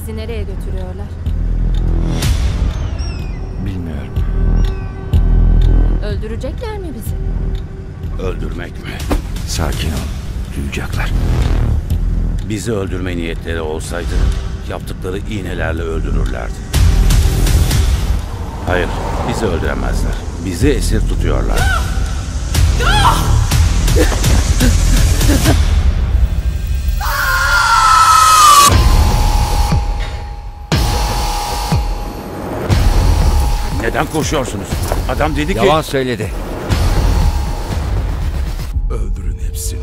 Bizi nereye götürüyorlar? Bilmiyorum. Öldürecekler mi bizi? Öldürmek mi? Sakin ol. Duyacaklar. Bizi öldürme niyetleri olsaydı yaptıkları iğnelerle öldürürlerdi. Hayır, bizi öldüremezler. Bizi esir tutuyorlar. Ah! Ah! Neden koşuyorsunuz? Adam dedi ki... Yalan söyledi. Öldürün hepsini.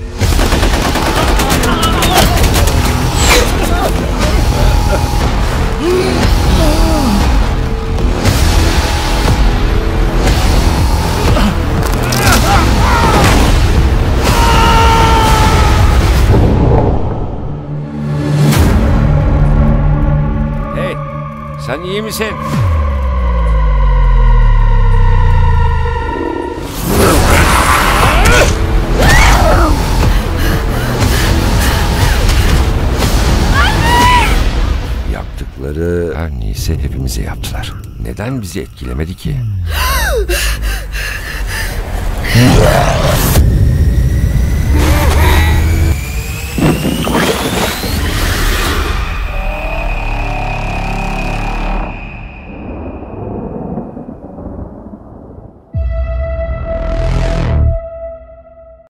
Hey, sen iyi misin? Yaptıkları her neyse hepimize yaptılar. Neden bizi etkilemedi ki?